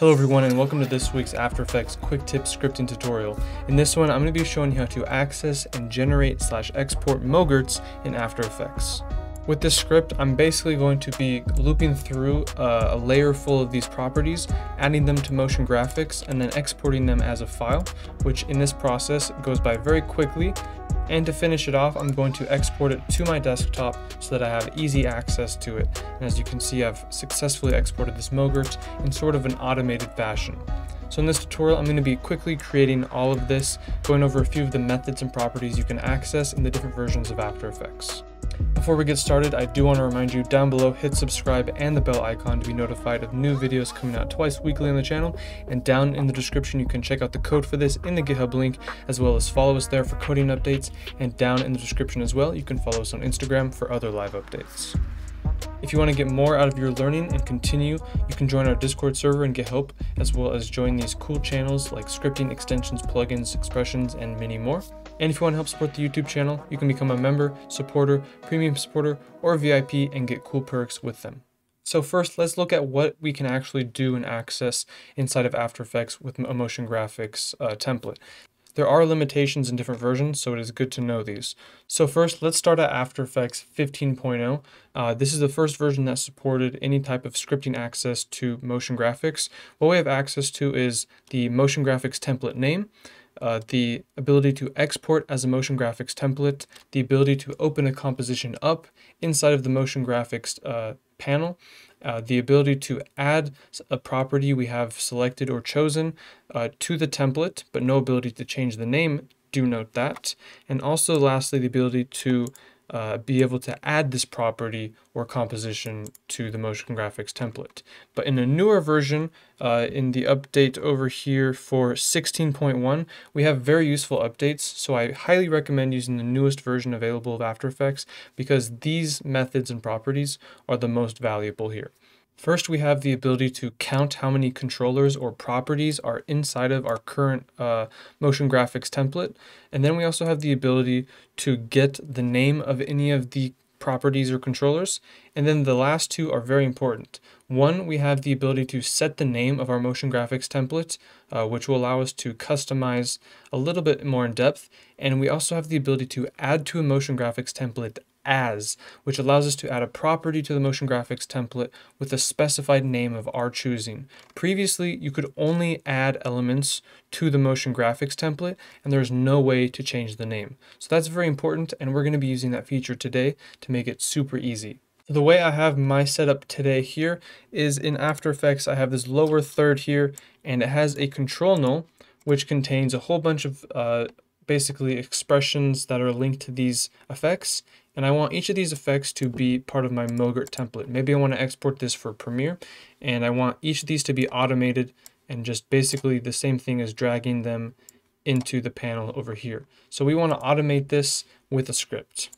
Hello everyone and welcome to this week's After Effects Quick Tip scripting tutorial. In this one, I'm going to be showing you how to access and generate slash export MOGRTs in After Effects. With this script, I'm basically going to be looping through uh, a layer full of these properties, adding them to motion graphics, and then exporting them as a file, which in this process goes by very quickly. And to finish it off, I'm going to export it to my desktop so that I have easy access to it. And as you can see, I've successfully exported this MOGRT in sort of an automated fashion. So in this tutorial, I'm going to be quickly creating all of this, going over a few of the methods and properties you can access in the different versions of After Effects. Before we get started, I do want to remind you down below, hit subscribe and the bell icon to be notified of new videos coming out twice weekly on the channel. And down in the description, you can check out the code for this in the GitHub link, as well as follow us there for coding updates. And down in the description as well, you can follow us on Instagram for other live updates. If you want to get more out of your learning and continue, you can join our Discord server and get help, as well as join these cool channels like scripting, extensions, plugins, expressions, and many more. And if you want to help support the YouTube channel, you can become a member, supporter, premium supporter, or VIP and get cool perks with them. So first, let's look at what we can actually do and access inside of After Effects with a motion graphics uh, template. There are limitations in different versions, so it is good to know these. So first, let's start at After Effects 15.0. Uh, this is the first version that supported any type of scripting access to motion graphics. What we have access to is the motion graphics template name, uh, the ability to export as a motion graphics template, the ability to open a composition up inside of the motion graphics uh, panel, uh, the ability to add a property we have selected or chosen uh, to the template, but no ability to change the name, do note that. And also lastly, the ability to uh, be able to add this property or composition to the motion graphics template. But in a newer version, uh, in the update over here for 16.1, we have very useful updates. So I highly recommend using the newest version available of After Effects because these methods and properties are the most valuable here. First, we have the ability to count how many controllers or properties are inside of our current uh, motion graphics template. And then we also have the ability to get the name of any of the properties or controllers. And then the last two are very important. One, we have the ability to set the name of our motion graphics template, uh, which will allow us to customize a little bit more in depth. And we also have the ability to add to a motion graphics template as, which allows us to add a property to the motion graphics template with a specified name of our choosing. Previously, you could only add elements to the motion graphics template, and there's no way to change the name. So that's very important, and we're going to be using that feature today to make it super easy. The way I have my setup today here is in After Effects, I have this lower third here, and it has a control null, which contains a whole bunch of uh, basically expressions that are linked to these effects and I want each of these effects to be part of my MOGRT template. Maybe I want to export this for Premiere, and I want each of these to be automated and just basically the same thing as dragging them into the panel over here. So we want to automate this with a script.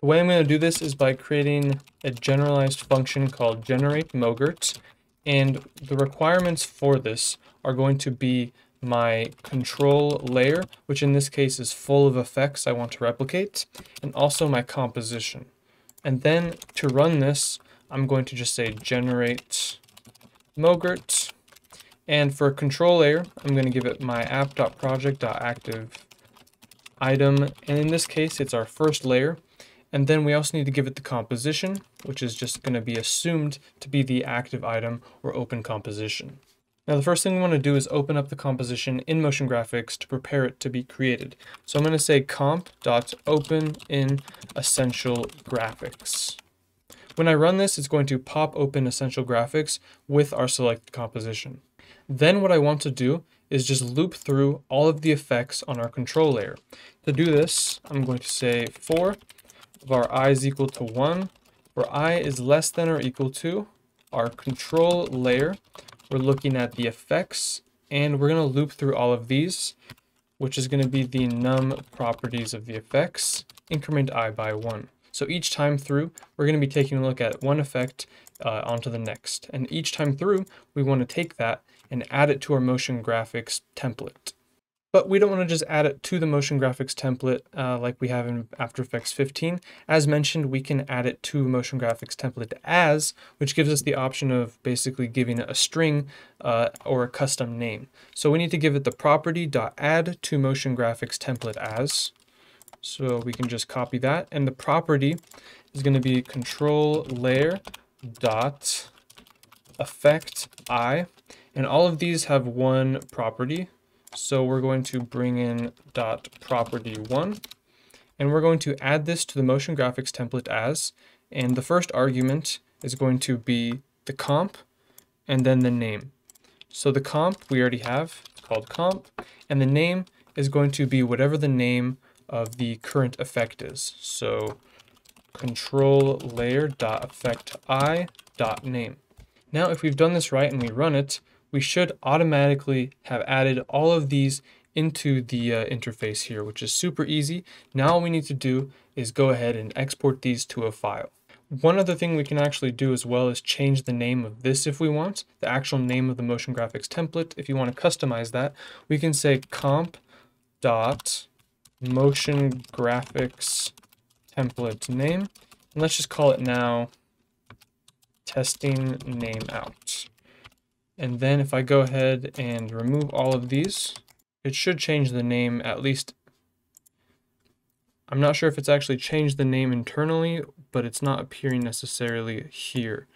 The way I'm going to do this is by creating a generalized function called generate MOGRT, and the requirements for this are going to be my control layer, which in this case is full of effects I want to replicate, and also my composition. And then to run this, I'm going to just say generate MOGRT. And for control layer, I'm going to give it my app.project.active item. And in this case, it's our first layer. And then we also need to give it the composition, which is just going to be assumed to be the active item or open composition. Now the first thing we want to do is open up the composition in Motion Graphics to prepare it to be created. So I'm going to say comp.open in Essential Graphics. When I run this, it's going to pop open Essential Graphics with our selected composition. Then what I want to do is just loop through all of the effects on our control layer. To do this, I'm going to say for var i is equal to 1, where i is less than or equal to our control layer, we're looking at the effects, and we're going to loop through all of these, which is going to be the num properties of the effects, increment i by 1. So each time through, we're going to be taking a look at one effect uh, onto the next. And each time through, we want to take that and add it to our motion graphics template. But we don't want to just add it to the motion graphics template uh, like we have in After Effects 15. As mentioned, we can add it to motion graphics template as, which gives us the option of basically giving it a string uh, or a custom name. So we need to give it the property.add to motion graphics template as. So we can just copy that. And the property is going to be control layer dot effect i. And all of these have one property. So we're going to bring in dot property one, and we're going to add this to the motion graphics template as, and the first argument is going to be the comp and then the name. So the comp we already have, called comp, and the name is going to be whatever the name of the current effect is. So control layer dot effect i dot name. Now if we've done this right and we run it, we should automatically have added all of these into the uh, interface here, which is super easy. Now all we need to do is go ahead and export these to a file. One other thing we can actually do as well is change the name of this if we want, the actual name of the motion graphics template. If you want to customize that, we can say comp dot motion graphics template name. And let's just call it now testing name out. And then if I go ahead and remove all of these, it should change the name at least. I'm not sure if it's actually changed the name internally, but it's not appearing necessarily here.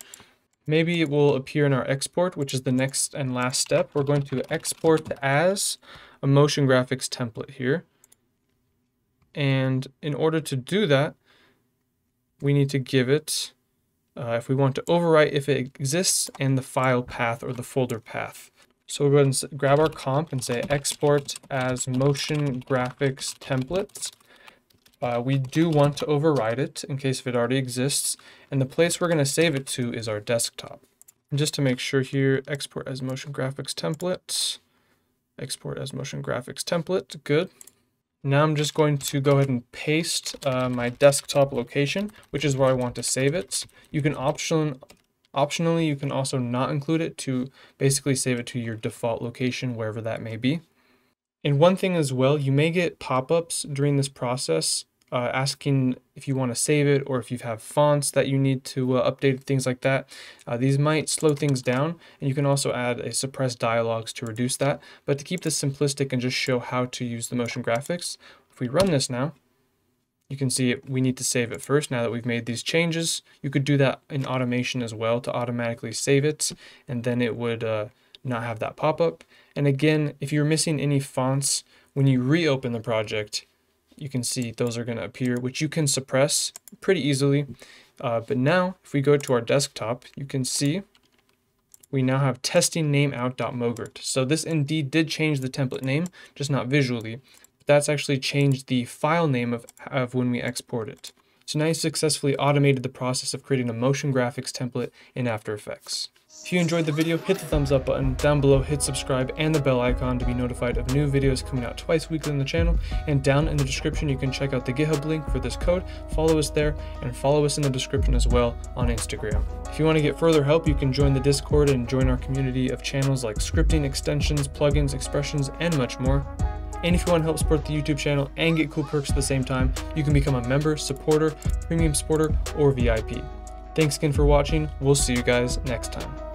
Maybe it will appear in our export, which is the next and last step. We're going to export as a motion graphics template here. And in order to do that, we need to give it uh, if we want to overwrite if it exists and the file path or the folder path. So we'll go ahead and grab our comp and say export as motion graphics templates. Uh, we do want to override it in case if it already exists. And the place we're going to save it to is our desktop. And just to make sure here, export as motion graphics templates. Export as motion graphics template. Good. Now I'm just going to go ahead and paste uh, my desktop location, which is where I want to save it. You can option, optionally, you can also not include it to basically save it to your default location, wherever that may be. And one thing as well, you may get pop-ups during this process uh, asking if you want to save it or if you have fonts that you need to uh, update, things like that. Uh, these might slow things down, and you can also add a suppressed dialogues to reduce that. But to keep this simplistic and just show how to use the motion graphics, if we run this now, you can see it, we need to save it first now that we've made these changes. You could do that in automation as well to automatically save it, and then it would uh, not have that pop-up. And again, if you're missing any fonts, when you reopen the project, you can see those are going to appear, which you can suppress pretty easily. Uh, but now, if we go to our desktop, you can see we now have testing name out.mogrt. So this indeed did change the template name, just not visually. But that's actually changed the file name of, of when we export it. So now you successfully automated the process of creating a motion graphics template in After Effects. If you enjoyed the video, hit the thumbs up button, down below hit subscribe and the bell icon to be notified of new videos coming out twice weekly on the channel, and down in the description you can check out the GitHub link for this code, follow us there, and follow us in the description as well on Instagram. If you want to get further help, you can join the Discord and join our community of channels like scripting, extensions, plugins, expressions, and much more. And if you want to help support the YouTube channel and get cool perks at the same time, you can become a member, supporter, premium supporter, or VIP. Thanks again for watching. We'll see you guys next time.